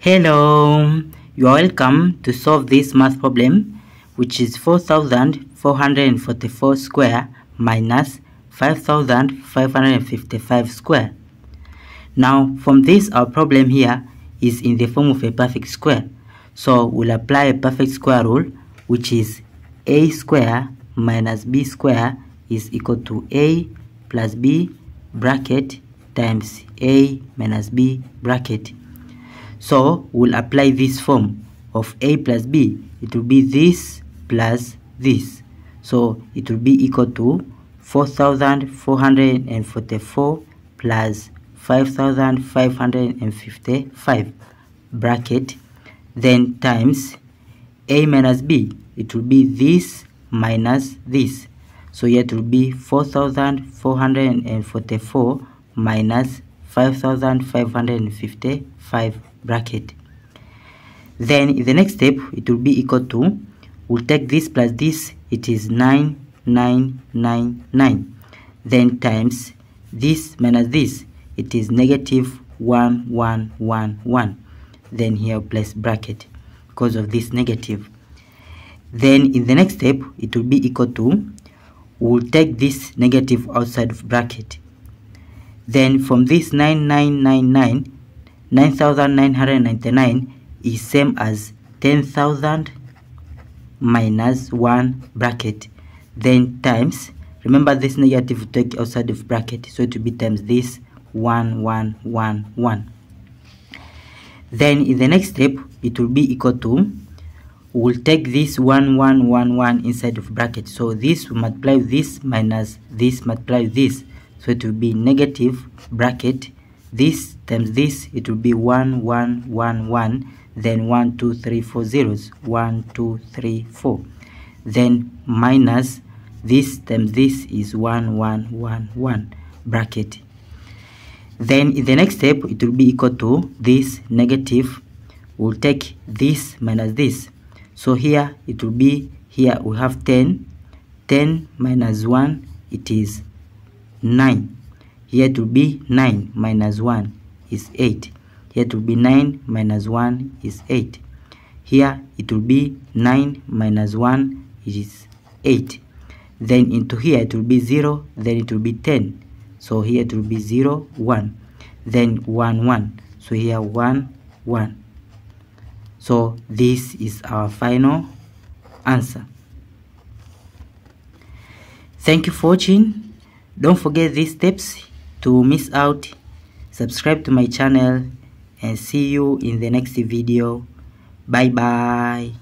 Hello, you are welcome to solve this math problem which is 4444 square minus 5555 square. Now from this our problem here is in the form of a perfect square. So we'll apply a perfect square rule which is a square minus b square is equal to a plus b bracket times a minus b bracket so we'll apply this form of a plus b. It will be this plus this. So it will be equal to 4,444 plus 5,555 bracket then times a minus b. It will be this minus this. So here it will be 4,444 minus 5,555 bracket. Then in the next step it will be equal to we'll take this plus this it is 9999 then times this minus this it is negative 1111 then here place bracket because of this negative. Then in the next step it will be equal to we'll take this negative outside of bracket. Then from this 9999 9999 is same as 10000 minus 1 bracket. Then times remember this negative take outside of bracket so it will be times this 1111 then in the next step it will be equal to we'll take this 1111 inside of bracket. So this will multiply this minus this multiply this. So it will be negative bracket this times this it will be 1 1 1 1 then 1 2 3 4 zeros 1 2 3 4 then minus this times this is 1 1 1 1 bracket. Then in the next step it will be equal to this negative we'll take this minus this. So here it will be here we have 10 10 minus 1 it is 9 here to be 9 minus 1 is 8 here to be 9 minus 1 is 8 here it will be 9 minus 1 is 8 then into here it will be 0 then it will be 10 so here it will be 0 1 then 1 1 so here 1 1 so this is our final answer. Thank you for watching. Don't forget these steps to miss out subscribe to my channel and see you in the next video. Bye bye